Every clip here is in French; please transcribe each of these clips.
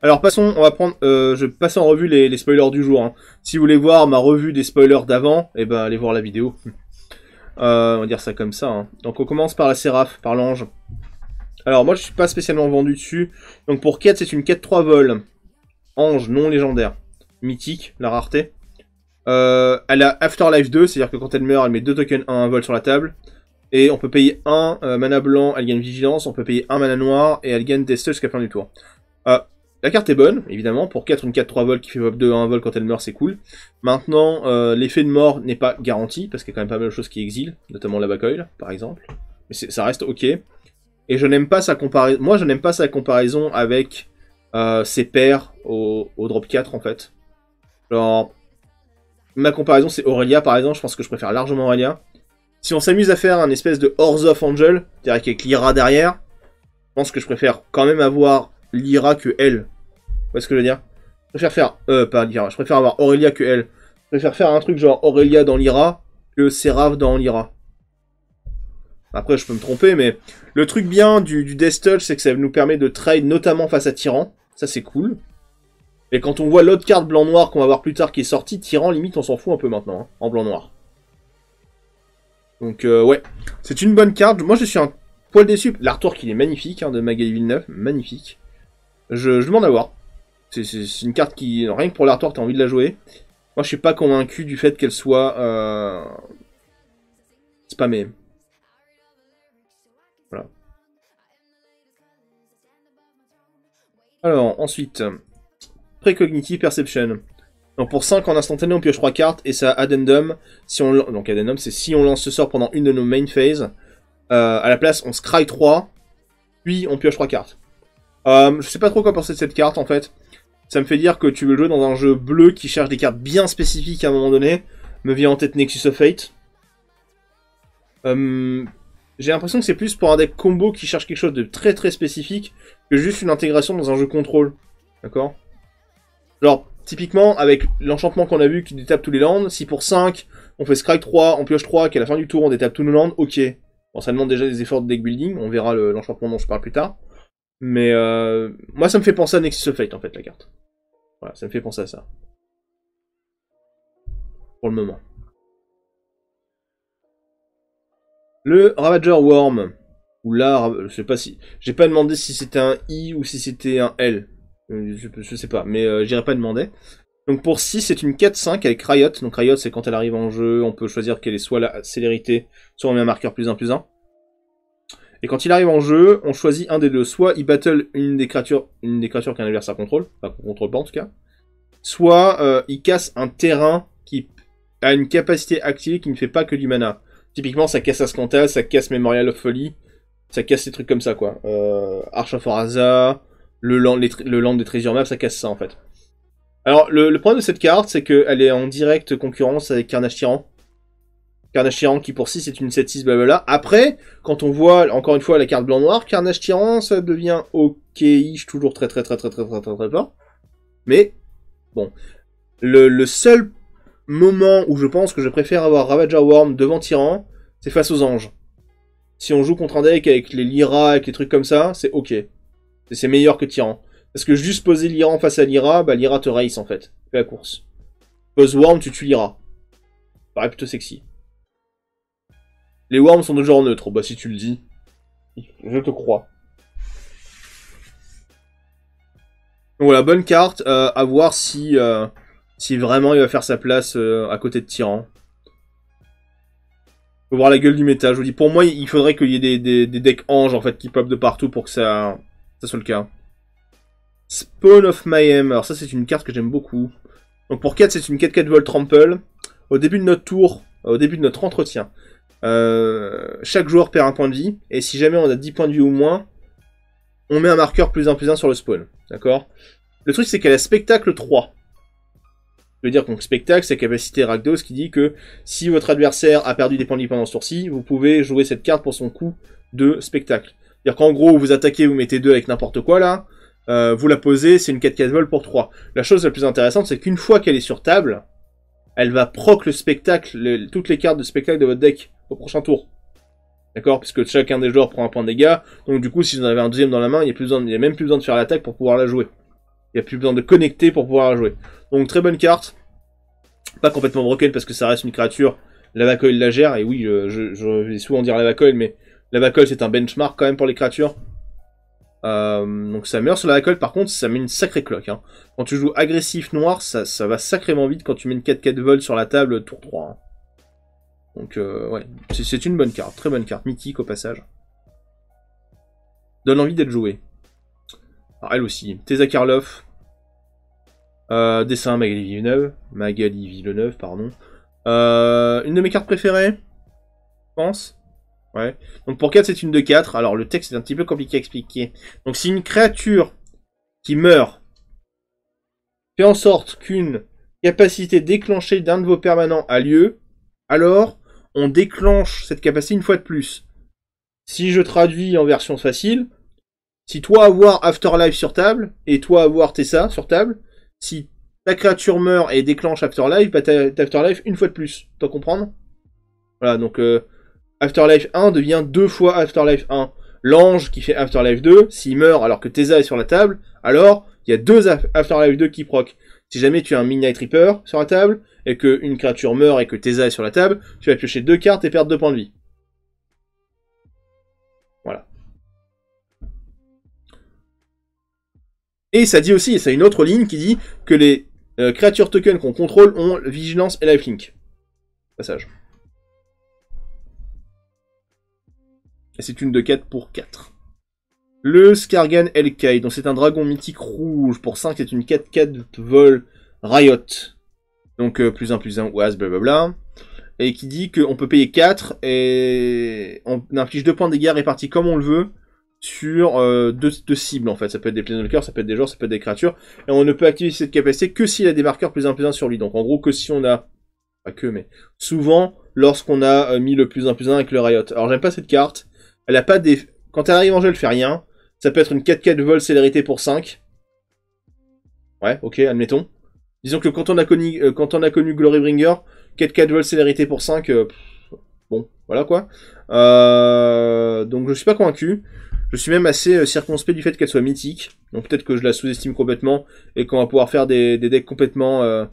Alors passons, on va prendre, euh, je passe en revue les, spoilers du jour. hein. Si vous voulez voir ma revue des spoilers d'avant, eh ben allez voir la vidéo. Euh, on va dire ça comme ça. hein. Donc on commence par la Séraph, par l'ange. Alors moi je suis pas spécialement vendu dessus. Donc pour quête c'est une quête 3 vols. Ange non légendaire. Mythique, la rareté. Euh, elle a Afterlife 2, c'est-à-dire que quand elle meurt, elle met 2 tokens 1 1 vol sur la table. Et on peut payer 1 mana blanc, elle gagne vigilance, on peut payer 1 mana noir, et elle gagne des jusqu'à la fin du tour. Euh, la carte est bonne, évidemment, pour 4 une 4-3 vol qui fait pop 2 1 vol quand elle meurt, c'est cool. Maintenant, euh, l'effet de mort n'est pas garanti, parce qu'il y a quand même pas mal de choses qui exilent, notamment la Bacoil, par exemple. Mais ça reste ok. Et je n'aime pas sa comparaison. Moi, je n'aime pas sa comparaison avec euh, ses pairs au, au drop 4, en fait. Genre, ma comparaison, c'est Aurelia, par exemple. Je pense que je préfère largement Aurelia. Si on s'amuse à faire un espèce de Horse of Angel, c'est-à-dire avec Lyra derrière, je pense que je préfère quand même avoir Lyra que elle. Vous voyez ce que je veux dire? Je préfère faire... Euh, pas Lyra. Je préfère avoir Aurelia que elle. Je préfère faire un truc genre Aurelia dans Lyra que Seraph dans Lyra. Après, je peux me tromper, mais le truc bien du, du Death Touch, c'est que ça nous permet de trade notamment face à Tyran. Ça, c'est cool. Et quand on voit l'autre carte blanc-noir qu'on va voir plus tard qui est sortie, Tyran, limite, on s'en fout un peu maintenant, hein, en blanc-noir. Donc, euh, ouais. C'est une bonne carte. Moi, je suis un poil déçu. L'artwork, il est magnifique, hein, de Magali Villeneuve. Magnifique. Je, demande à voir. C'est- une carte qui, rien que pour l'artwork, t'as envie de la jouer. Moi, je suis pas convaincu du fait qu'elle soit euh... spammée. Voilà. Alors, ensuite, Precognitive Perception. Donc pour 5 en instantané, on pioche 3 cartes, et ça addendum, si on, donc addendum, c'est si on lance ce sort pendant une de nos main phases, euh, à la place, on scry 3, puis on pioche 3 cartes. Euh, je sais pas trop quoi penser de cette carte, en fait. Ça me fait dire que tu veux jouer dans un jeu bleu qui cherche des cartes bien spécifiques à un moment donné. Me vient en tête Nexus of Fate. Euh, J'ai l'impression que c'est plus pour un deck combo qui cherche quelque chose de très très spécifique que juste une intégration dans un jeu contrôle. D'accord? Genre, typiquement, avec l'enchantement qu'on a vu qui détape tous les lands, si pour 5, on fait Scry 3, on pioche 3, qu'à la fin du tour, on détape tous nos lands, ok. Bon, ça demande déjà des efforts de deck building, on verra le- l'enchantement dont je parle plus tard. Mais euh, moi, ça me fait penser à Nexus Fate, en fait, la carte. Voilà, ça me fait penser à ça. Pour le moment. Le Ravager Worm. Ou là, je sais pas si... J'ai pas demandé si c'était un I ou si c'était un L. Euh, Je, je sais pas, mais euh, j'irai pas demander. Donc pour 6, c'est une 4-5 avec Riot. Donc Riot, c'est quand elle arrive en jeu, on peut choisir qu'elle est soit la célérité, soit on met un marqueur plus 1 plus 1. Et quand il arrive en jeu, on choisit un des deux. Soit il battle une des créatures, une des créatures qu'un adversaire contrôle, enfin qu'on contrôle pas en tout cas. Soit euh, il casse un terrain qui a une capacité activée qui ne fait pas que du mana. Typiquement, ça casse Ascantal, ça casse Memorial of Folly, ça casse des trucs comme ça quoi. Euh, Arch of Oraza, le land, des Treasure Maps, ça casse ça en fait. Alors, le, le problème de cette carte, c'est qu'elle est en directe concurrence avec Carnage Tyran. Carnage Tyran qui pour 6 est une 7-6 blablabla. Après, quand on voit encore une fois la carte blanc-noir, Carnage Tyran ça devient ok, toujours très très très très très très très très fort. Mais, bon. Le, le seul moment où je pense que je préfère avoir Ravager Worm devant Tyran, c'est face aux anges. Si on joue contre un deck avec les Lyra, avec les trucs comme ça, c'est ok. C'est meilleur que Tyran. Parce que juste poser Lyra face à Lyra, bah Lyra te race en fait. Fais la course. Pose Worm, tu tues Lyra. Paraît plutôt sexy. Les Worms sont de genre neutre. Bah si tu le dis. Je te crois. Donc voilà, bonne carte. Euh, à voir si, euh, si vraiment il va faire sa place euh, à côté de Tyran. Faut voir la gueule du méta. Je vous dis, pour moi, il faudrait qu'il y ait des, des, decks anges en fait qui pop de partout pour que ça, ça soit le cas. Spawn of Mayhem. Alors ça, c'est une carte que j'aime beaucoup. Donc pour 4, c'est une 4-4 vol trample. Au début de notre tour, au début de notre entretien, chaque joueur perd un point de vie. Et si jamais on a 10 points de vie ou moins, on met un marqueur plus 1 plus 1 sur le spawn. D'accord? Le truc, c'est qu'elle a spectacle 3. Je veux dire, donc spectacle, c'est la capacité Rakdos qui dit que si votre adversaire a perdu des points de vie pendant ce tour-ci, vous pouvez jouer cette carte pour son coup de spectacle. C'est-à-dire qu'en gros, vous attaquez, vous mettez 2 avec n'importe quoi là, euh, vous la posez, c'est une 4-4 vol pour 3. La chose la plus intéressante, c'est qu'une fois qu'elle est sur table, elle va proc le spectacle, le- toutes les cartes de spectacle de votre deck au prochain tour. D'accord? Puisque chacun des joueurs prend un point de dégâts, donc du coup, si vous en avez un deuxième dans la main, il n'y a, a même plus besoin de faire l'attaque pour pouvoir la jouer. Il n'y a plus besoin de connecter pour pouvoir la jouer. Donc très bonne carte. Pas complètement broken parce que ça reste une créature. Lavacoil la gère. Et oui, je, vais souvent dire Lavacoil, mais Lavacoil c'est un benchmark quand même pour les créatures. Euh, donc ça meurt sur la par contre ça met une sacrée cloque. Hein. Quand tu joues agressif noir, ça, va sacrément vite quand tu mets une 4-4 vol sur la table tour 3. Hein. Donc euh, ouais, c'est une bonne carte, très bonne carte, mythique au passage. Donne envie d'être joué. elle aussi, Teza Karloff. Euh, dessin Magali Villeneuve. Magali Villeneuve, pardon. Une de mes cartes préférées, je pense. Ouais. Donc pour 4, c'est une de 4. Alors le texte est un petit peu compliqué à expliquer. Donc si une créature qui meurt fait en sorte qu'une capacité déclenchée d'un de vos permanents a lieu, alors on déclenche cette capacité une fois de plus. Si je traduis en version facile, si toi avoir Afterlife sur table, et toi avoir Tessa sur table, si ta créature meurt et déclenche Afterlife, bah t'as Afterlife une fois de plus. T'en comprendre Voilà, donc euh, Afterlife 1 devient deux fois Afterlife 1. L'ange qui fait Afterlife 2, s'il meurt alors que Tessa est sur la table, alors il y a deux Afterlife 2 qui proc. Si jamais tu as un Midnight Reaper sur la table, et qu'une créature meurt et que Tesa est sur la table, tu vas piocher deux cartes et perdre deux points de vie. Voilà. Et ça dit aussi, et c'est une autre ligne qui dit que les euh, créatures tokens qu'on contrôle ont vigilance et lifelink. Passage. Et c'est une de 4 pour 4. Le Skargan Elkai, donc c'est un dragon mythique rouge. Pour 5, c'est une 4-4 vol Riot. Donc euh, plus 1, plus 1, was, blablabla. Et qui dit qu'on peut payer 4 et on inflige 2 points de dégâts répartis comme on le veut sur euh, deux, cibles en fait. Ça peut être des planeswalkers, ça peut être des joueurs, ça peut être des créatures. Et on ne peut activer cette capacité que s'il a des marqueurs plus 1 plus 1 sur lui. Donc en gros que si on a... Pas que mais... Souvent lorsqu'on a euh, mis le plus 1 plus 1 avec le Riot. Alors j'aime pas cette carte. Elle a pas des... Quand elle arrive en jeu elle fait rien. Ça peut être une 4-4 vol célérité pour 5. Ouais, ok, admettons. Disons que quand on a connu, euh, quand on a Glorybringer, 4-4 vol célérité pour 5, euh, bon, voilà quoi. Euh, donc je suis pas convaincu. Je suis même assez circonspect du fait qu'elle soit mythique. Donc peut-être que je la sous-estime complètement et qu'on va pouvoir faire des, decks complètement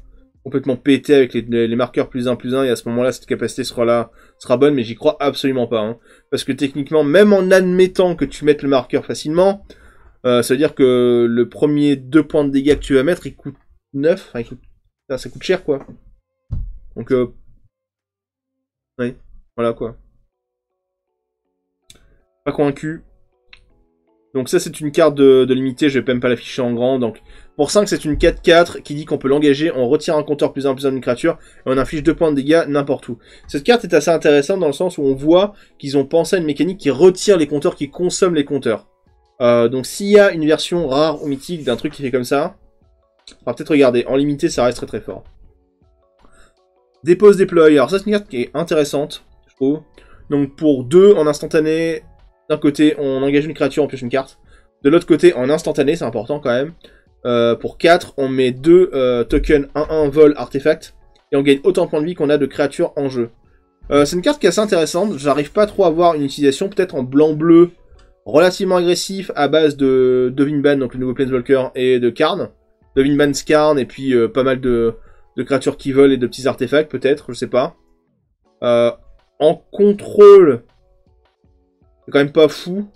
complètement pétés avec les, marqueurs plus 1 plus 1 et à ce moment-là cette capacité sera là sera bonne mais j'y crois absolument pas hein. parce que techniquement même en admettant que tu mettes le marqueur facilement ça veut dire que le premier 2 points de dégâts que tu vas mettre il coûte neuf. ça, coûte cher, quoi. Donc, euh... Oui, voilà, quoi. Pas convaincu. Donc ça, c'est une carte de, limité, je vais même pas l'afficher en grand. Donc Pour 5, c'est une 4-4 qui dit qu'on peut l'engager, on retire un compteur plus 1 plus 1 d'une créature, et on inflige 2 points de dégâts n'importe où. Cette carte est assez intéressante dans le sens où on voit qu'ils ont pensé à une mécanique qui retire les compteurs, qui consomme les compteurs. Euh, donc s'il y a une version rare ou mythique d'un truc qui fait comme ça, on va peut-être regarder. En limité, ça reste très très fort. Dépose, déploie. Alors ça, c'est une carte qui est intéressante, je trouve. Donc pour 2 en instantané, d'un côté, on engage une créature, on pioche une carte. De l'autre côté, en instantané, c'est important quand même. Euh, pour 4, on met 2 euh, tokens 1-1 vol artefact. Et on gagne autant de points de vie qu'on a de créatures en jeu. Euh, c'est une carte qui est assez intéressante. J'arrive pas trop à voir une utilisation. Peut-être en blanc-bleu, relativement agressif, à base de Devinban, donc le nouveau Planeswalker, et de Karn de Vinman's Karn et puis euh, pas mal de, créatures qui volent et de petits artefacts peut-être, je sais pas. En contrôle, c'est quand même pas fou.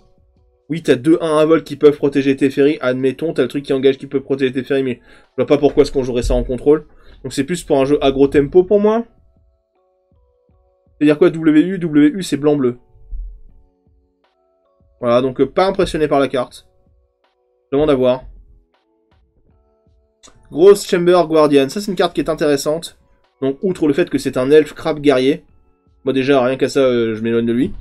Oui, t'as deux 1 à vol qui peuvent protéger Teferi, admettons, t'as le truc qui engage qui peut protéger Teferi, mais je vois pas pourquoi est-ce qu'on jouerait ça en contrôle. Donc c'est plus pour un jeu agro tempo pour moi. C'est-à-dire quoi WU WU c'est blanc-bleu. Voilà, donc euh, pas impressionné par la carte. Demande à voir. Grosse Chamber Guardian. Ça, c'est une carte qui est intéressante. Donc, outre le fait que c'est un elfe crabe guerrier. Moi, déjà, rien qu'à ça, euh, je m'éloigne de lui.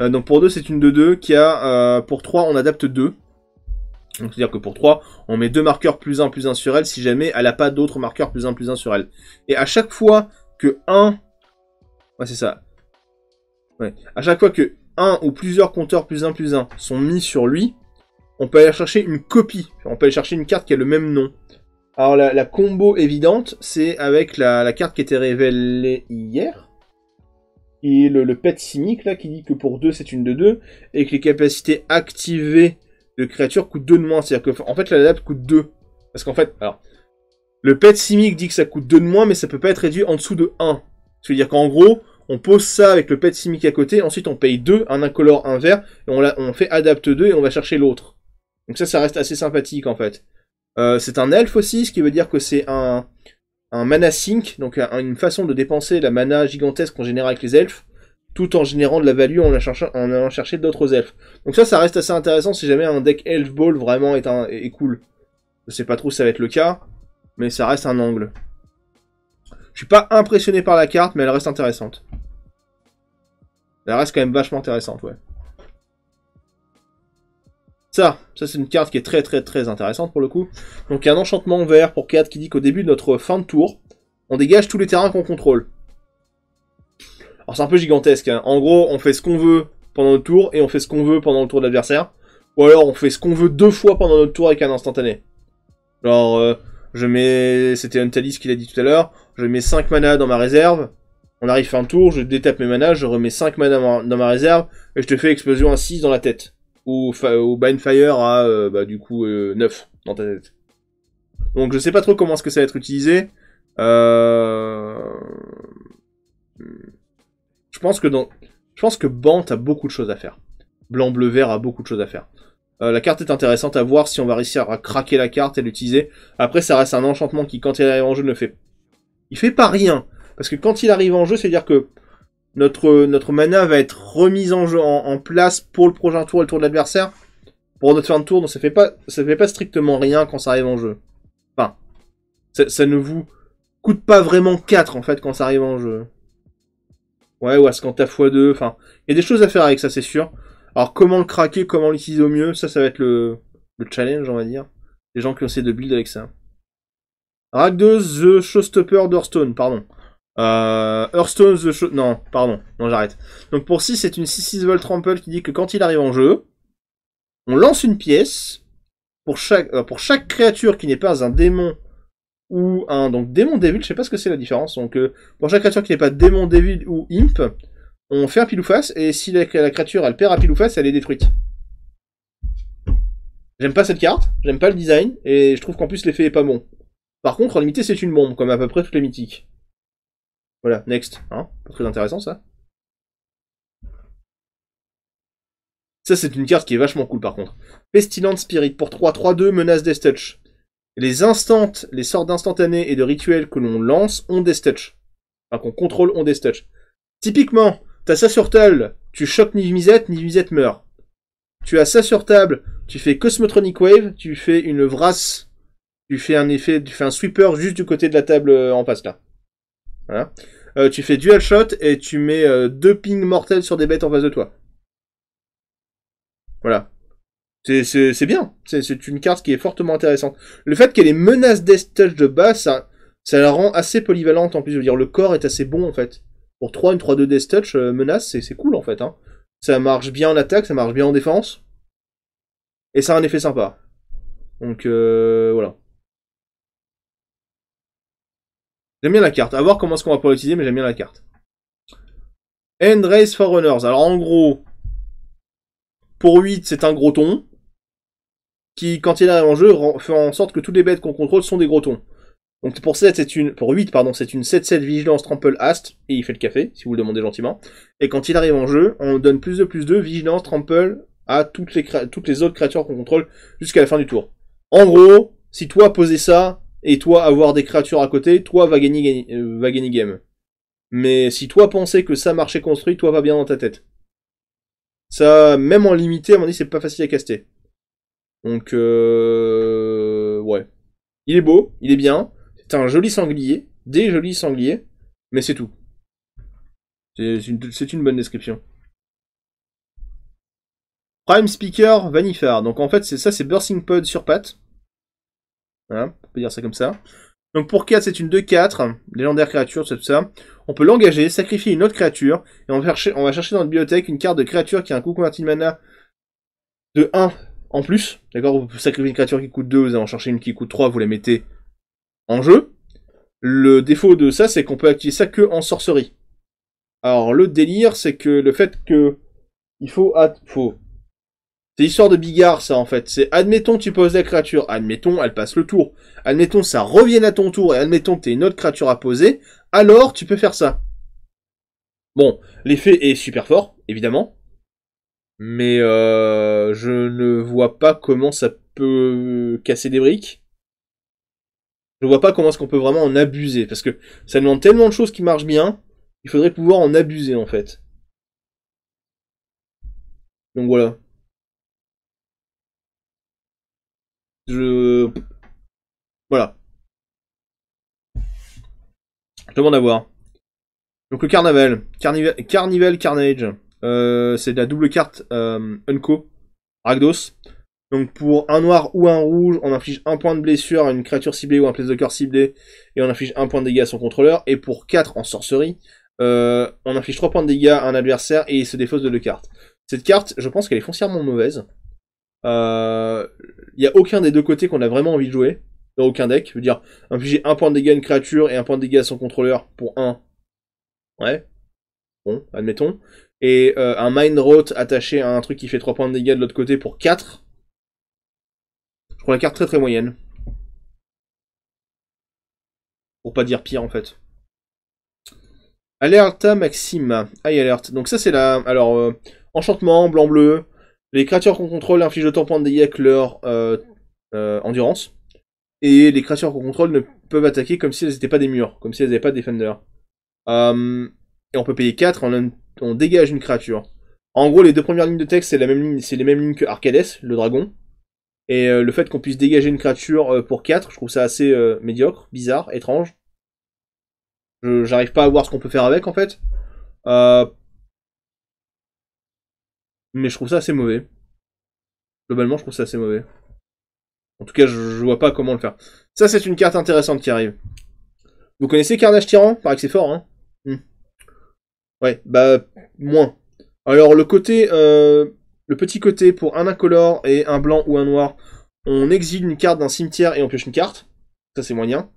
Euh, donc, pour 2, c'est une 2-2 qui a... Euh, pour 3, on adapte 2. Donc, c'est-à-dire que pour 3, on met deux marqueurs plus 1 plus 1 sur elle si jamais elle n'a pas d'autres marqueurs plus 1 plus 1 sur elle. Et à chaque fois que 1... Ouais, c'est ça. Ouais. À chaque fois que 1 ou plusieurs compteurs plus 1 plus 1 sont mis sur lui, on peut aller chercher une copie. On peut aller chercher une carte qui a le même nom. Alors la, combo évidente, c'est avec la, carte qui était révélée hier. Et le, pet cynique là qui dit que pour 2 c'est une de 2 et que les capacités activées de créatures coûtent 2 de moins. C'est-à-dire que en fait la coûte 2. Parce qu'en fait, alors, le pet simic dit que ça coûte 2 de moins, mais ça peut pas être réduit en dessous de 1. Ça veut dire qu'en gros, on pose ça avec le pet simic à côté, ensuite on paye 2, un incolore, un vert, et on, fait adapt 2 et on va chercher l'autre. Donc ça, ça reste assez sympathique en fait. Euh, c'est un elfe aussi, ce qui veut dire que c'est un, un mana sink, donc une façon de dépenser la mana gigantesque qu'on génère avec les elfes, tout en générant de la value en, allant chercher d'autres elfes. Donc ça, ça reste assez intéressant si jamais un deck elf ball vraiment est, est cool. Je sais pas trop si ça va être le cas, mais ça reste un angle. Je suis pas impressionné par la carte, mais elle reste intéressante. Elle reste quand même vachement intéressante, ouais. Ça, ça c'est une carte qui est très très très intéressante pour le coup. Donc un enchantement vert pour 4 qui dit qu'au début de notre fin de tour, on dégage tous les terrains qu'on contrôle. Alors c'est un peu gigantesque, hein. en gros on fait ce qu'on veut pendant notre tour et on fait ce qu'on veut pendant le tour de l'adversaire. Ou alors on fait ce qu'on veut deux fois pendant notre tour avec un instantané. Alors euh, je mets, c'était Untalis qui l'a dit tout à l'heure, je mets 5 mana dans ma réserve, on arrive fin de tour, je détape mes manas, je remets 5 mana dans ma réserve, et je te fais explosion à 6 dans la tête ou, ou Fire à euh, bah, du coup 9 euh, dans ta tête. Donc je sais pas trop comment est-ce que ça va être utilisé. Euh... Je pense que dans... Je Bant a beaucoup de choses à faire. Blanc, bleu, vert a beaucoup de choses à faire. Euh, la carte est intéressante à voir si on va réussir à craquer la carte et l'utiliser. Après, ça reste un enchantement qui, quand il arrive en jeu, ne fait... Il fait pas rien. Parce que quand il arrive en jeu, c'est-à-dire que notre, notre mana va être remise en, jeu, en, place pour le prochain tour et le tour de l'adversaire. Pour notre fin de tour, donc ça fait pas, ça fait pas strictement rien quand ça arrive en jeu. Enfin, ça, ne vous coûte pas vraiment 4 en fait quand ça arrive en jeu. Ouais, ou est-ce qu'on t'a x2, enfin, il y a des choses à faire avec ça, c'est sûr. Alors comment le craquer, comment l'utiliser au mieux, ça, ça va être le, le challenge, on va dire. Les gens qui ont essayé de build avec ça. 2, The Showstopper d'Hearthstone, pardon. Euh, Hearthstone the Show... Non, pardon. Non, j'arrête. Donc pour 6, c'est une 6-6 Volt Trample qui dit que quand il arrive en jeu, on lance une pièce. Pour chaque, euh, créature qui n'est pas un démon ou un... Donc démon devil, je sais pas ce que c'est la différence. Donc euh, pour chaque créature qui n'est pas démon devil ou imp, on fait un pile ou face. Et si la, créature elle perd un pile ou face, elle est détruite. J'aime pas cette carte, j'aime pas le design, et je trouve qu'en plus l'effet est pas bon. Par contre, en limité, c'est une bombe, comme à peu près toutes les mythiques. Voilà, next. Hein Pas très intéressant ça. Ça, c'est une carte qui est vachement cool par contre. Pestilent Spirit pour 3, 3-2, menace des touch. Les instants, les sorts d'instantanés et de rituels que l'on lance ont des touch. Enfin, qu'on contrôle ont des touch. Typiquement, t'as ça sur table, tu choques Nivisette, Nivisette meurt. Tu as ça sur table, tu fais Cosmotronic Wave, tu fais une Vras, tu fais un effet, tu fais un sweeper juste du côté de la table euh, en face là. Euh, tu fais dual shot et tu mets euh, deux pings mortels sur des bêtes en face de toi. Voilà. C'est bien. C'est une carte qui est fortement intéressante. Le fait qu'elle ait menace Death Touch de base, ça, ça la rend assez polyvalente en plus. Je veux dire, le corps est assez bon en fait. Pour 3, une 3-2 Death Touch, euh, menace, c'est cool en fait. Hein. Ça marche bien en attaque, ça marche bien en défense. Et ça a un effet sympa. Donc voilà. J'aime bien la carte. À voir comment est-ce qu'on va pouvoir l'utiliser, mais j'aime bien la carte. End Race Forerunners. Alors en gros, pour 8, c'est un gros ton. Qui, quand il arrive en jeu, fait en sorte que toutes les bêtes qu'on contrôle sont des gros tons. Donc pour 7, c'est une, pour 8, pardon, c'est une 7-7 vigilance trample ast, et il fait le café, si vous le demandez gentiment. Et quand il arrive en jeu, on donne plus de plus de vigilance trample à toutes les, toutes les autres créatures qu'on contrôle jusqu'à la fin du tour. En gros, si toi posais ça, et toi avoir des créatures à côté, toi va gagner, euh, va gagner game. Mais si toi pensais que ça marchait construit, toi va bien dans ta tête. Ça, même en limité, à mon avis, c'est pas facile à caster. Donc, euh... ouais. Il est beau, il est bien. C'est un joli sanglier, des jolis sangliers, mais c'est tout. C'est une, bonne description. Prime Speaker Vanifar. Donc en fait, c'est ça, c'est Bursting Pod sur patte. On peut dire ça comme ça. Donc pour 4, c'est une 2-4, légendaire créature, c'est tout ça. On peut l'engager, sacrifier une autre créature, et on va, chercher, dans la bibliothèque une carte de créature qui a un coût converti de mana de 1 en plus. D'accord Vous sacrifier une créature qui coûte 2, vous allez en chercher une qui coûte 3, vous la mettez en jeu. Le défaut de ça, c'est qu'on peut activer ça que en sorcerie. Alors le délire, c'est que le fait que il faut C'est l'histoire de Bigard, ça, en fait. C'est, admettons, tu poses la créature. Admettons, elle passe le tour. Admettons, ça revienne à ton tour. Et admettons que t'es une autre créature à poser. Alors, tu peux faire ça. Bon, l'effet est super fort, évidemment. Mais euh, je ne vois pas comment ça peut casser des briques. Je vois pas comment est-ce qu'on peut vraiment en abuser. Parce que ça demande tellement de choses qui marchent bien. Il faudrait pouvoir en abuser, en fait. Donc voilà. Voilà. Je demande à voir. Donc le carnaval. Carnival, Carnage. Euh, c'est de la double carte euh, Unco. Ragdos. Donc pour un noir ou un rouge, on inflige un point de blessure à une créature ciblée ou un planeswalker ciblé, et on inflige un point de dégâts à son contrôleur. Et pour 4 en sorcerie, euh, on inflige 3 points de dégâts à un adversaire et il se défausse de deux cartes. Cette carte, je pense qu'elle est foncièrement mauvaise. Il euh, n'y a aucun des deux côtés qu'on a vraiment envie de jouer. Dans aucun deck. Je veux dire, infliger un point de dégâts à une créature et un point de dégâts à son contrôleur pour 1. Ouais. Bon, admettons. Et euh, un Mind Rot attaché à un truc qui fait 3 points de dégâts de l'autre côté pour 4. Je trouve la carte très très moyenne. Pour pas dire pire en fait. Alerta Maxima. High Alert. Donc ça c'est la... Alors, euh, enchantement, blanc-bleu. Les créatures qu'on contrôle infligent autant de points de dégâts que leur euh, euh, endurance. Et les créatures qu'on contrôle ne peuvent attaquer comme si elles n'étaient pas des murs, comme si elles n'avaient pas de Defender. et on peut payer 4, on, dégage une créature. En gros, les deux premières lignes de texte, c'est ligne, les mêmes lignes que Arcades, le dragon. Et le fait qu'on puisse dégager une créature pour 4, je trouve ça assez médiocre, bizarre, étrange. J'arrive pas à voir ce qu'on peut faire avec en fait. Euh... Mais je trouve ça assez mauvais. Globalement, je trouve ça assez mauvais. En tout cas, je, vois pas comment le faire. Ça, c'est une carte intéressante qui arrive. Vous connaissez Carnage Tyran Paraît que c'est fort, hein hmm. Ouais, bah, moins. Alors, le côté, euh, le petit côté pour un incolore et un blanc ou un noir, on exile une carte d'un cimetière et on pioche une carte. Ça, c'est moyen.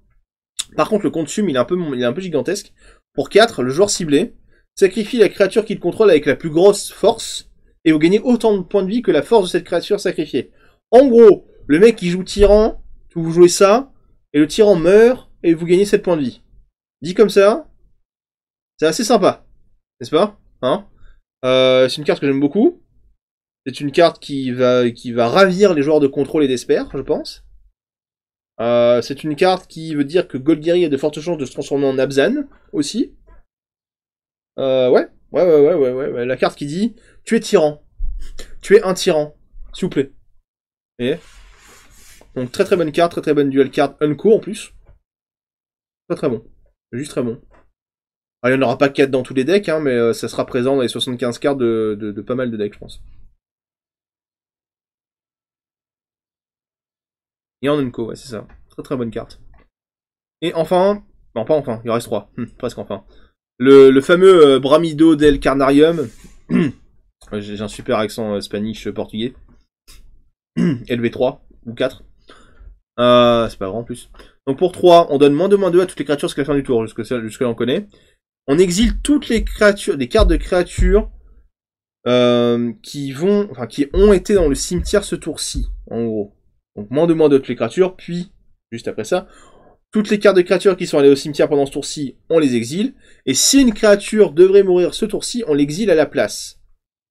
Par contre, le sum, il est un peu, il est un peu gigantesque. Pour 4, le joueur ciblé sacrifie la créature qu'il contrôle avec la plus grosse force, et vous gagnez autant de points de vie que la force de cette créature sacrifiée. En gros, le mec qui joue tyran, vous jouez ça, et le tyran meurt, et vous gagnez 7 points de vie. Dit comme ça, c'est assez sympa, n'est-ce pas? Hein? Euh, C'est une carte que j'aime beaucoup. C'est une carte qui va, qui va ravir les joueurs de contrôle et d'espère, je pense. Euh, c'est une carte qui veut dire que Golgari a de fortes chances de se transformer en Abzan aussi. Euh, ouais, ouais, ouais, ouais, ouais, ouais, la carte qui dit tu es tyran, tu es un tyran, s'il vous plaît. Et donc très très bonne carte, très très bonne duel carte unco en plus. Très très bon, juste très bon. il n'y en aura pas 4 dans tous les decks, hein, mais euh, ça sera présent dans les 75 cartes de, de pas mal de decks, je pense. Et en Unco, ouais, c'est ça. Très très bonne carte. Et enfin, non pas enfin, il en reste trois, hum, presque enfin. Le, fameux euh, Bramido del Carnarium. J'ai un super accent euh, spanish euh, portugais. LV3 ou 4. c'est pas grand en plus. Donc pour 3, on donne moins de moins 2 à toutes les créatures jusqu'à la fin du tour, jusque, jusque là on connaît. On exile toutes les créatures, les cartes de créatures qui vont, enfin qui ont été dans le cimetière ce tour-ci, en gros. Donc moins de moins de toutes les créatures, puis, juste après ça, toutes les cartes de créatures qui sont allées au cimetière pendant ce tour-ci, on les exile. Et si une créature devrait mourir ce tour-ci, on l'exile à la place.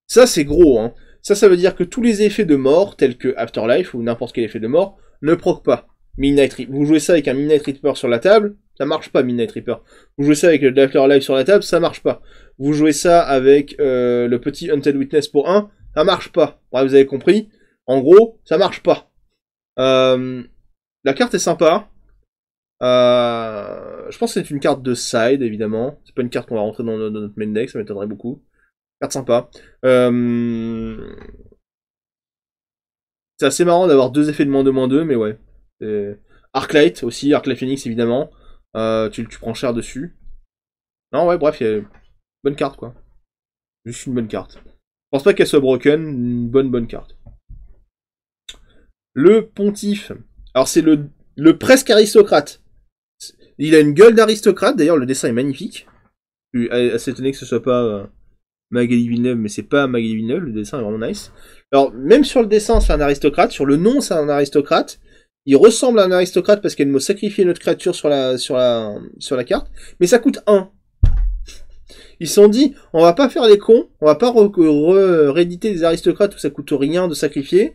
Ça, c'est gros, hein. Ça, ça veut dire que tous les effets de mort, tels que Afterlife ou n'importe quel effet de mort, ne proc pas. Midnight Reaper. Vous jouez ça avec un Midnight Reaper sur la table, ça marche pas Midnight Reaper. Vous jouez ça avec le Afterlife sur la table, ça marche pas. Vous jouez ça avec euh, le petit Undead Witness pour 1, ça marche pas. Ouais, vous avez compris. En gros, ça marche pas. Euh, la carte est sympa. Euh, je pense que c'est une carte de side, évidemment. C'est pas une carte qu'on va rentrer dans, notre main deck, ça m'étonnerait beaucoup. Carte sympa. Euh, c'est assez marrant d'avoir deux effets de moins 2, moins 2, mais ouais. Arclight aussi, Arclight Phoenix, évidemment. tu, tu prends cher dessus. Non, ouais, bref, y a... bonne carte, quoi. Juste une bonne carte. Je pense pas qu'elle soit broken, une bonne bonne carte. Le pontife. Alors c'est le, le presque aristocrate. Il a une gueule d'aristocrate, d'ailleurs le dessin est magnifique. Je suis assez étonné que ce soit pas euh, Magali Villeneuve, mais c'est pas Magali Villeneuve, le dessin est vraiment nice. Alors, même sur le dessin, c'est un aristocrate, sur le nom, c'est un aristocrate. Il ressemble à un aristocrate parce qu'elle me sacrifier notre créature sur la, sur la, sur la carte, mais ça coûte 1. Ils se sont dit, on va pas faire les cons, on va pas rééditer des aristocrates où ça coûte rien de sacrifier.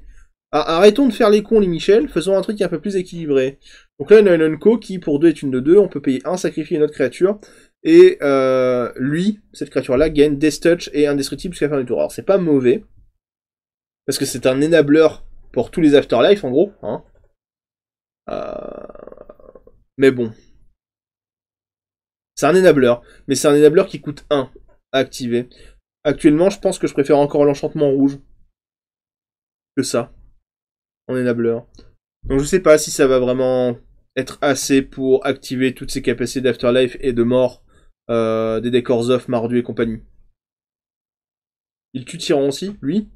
Ah, arrêtons de faire les cons, les Michel, faisons un truc un peu plus équilibré. Donc là, on a une Co qui, pour 2 est une de 2, on peut payer un sacrifier une autre créature, et euh, lui, cette créature-là, gagne Death Touch et indestructible jusqu'à la fin du tour. Alors c'est pas mauvais, parce que c'est un enabler pour tous les Afterlife, en gros. Hein. Euh... Mais bon. C'est un enabler, mais c'est un enabler qui coûte 1 à activer. Actuellement, je pense que je préfère encore l'enchantement rouge que ça, en enabler. Donc je sais pas si ça va vraiment être assez pour activer toutes ces capacités d'Afterlife et de mort euh, des décors off, Mardu et compagnie. Il tue Tyran aussi, lui?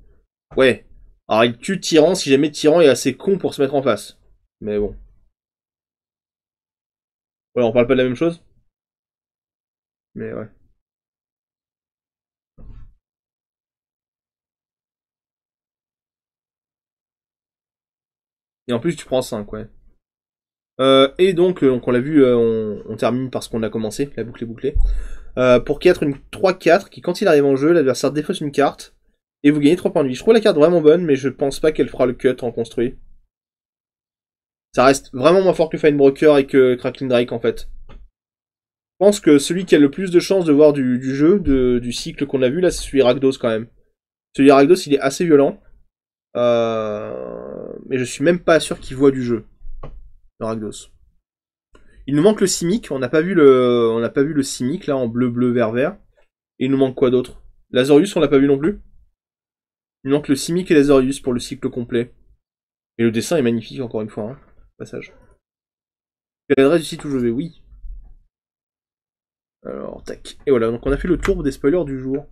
Ouais. Alors il tue Tyran si jamais Tyran est assez con pour se mettre en face. Mais bon. Voilà, on parle pas de la même chose? Mais ouais. Et en plus tu prends 5, ouais. Euh, et donc, euh, donc on l'a vu, euh, on, termine par ce qu'on a commencé, la boucle est bouclée. pour 4, une 3-4, qui quand il arrive en jeu, l'adversaire défausse une carte, et vous gagnez 3 points de vie. Je trouve la carte vraiment bonne, mais je pense pas qu'elle fera le cut en construit. Ça reste vraiment moins fort que Finebroker et que Crackling Drake en fait. Je pense que celui qui a le plus de chances de voir du, jeu, du cycle qu'on a vu là, c'est celui Rakdos quand même. Celui Rakdos il est assez violent. Mais je suis même pas sûr qu'il voit du jeu. Il nous manque le Simic, on n'a pas vu le on n'a pas vu le Simic là en bleu bleu vert vert. Et il nous manque quoi d'autre? Lazorius on l'a pas vu non plus? Il nous manque le Simic et Lazorius pour le cycle complet. Et le dessin est magnifique encore une fois, hein. passage. L'adresse du site où je vais, oui. Alors, tac. Et voilà, donc on a fait le tour des spoilers du jour.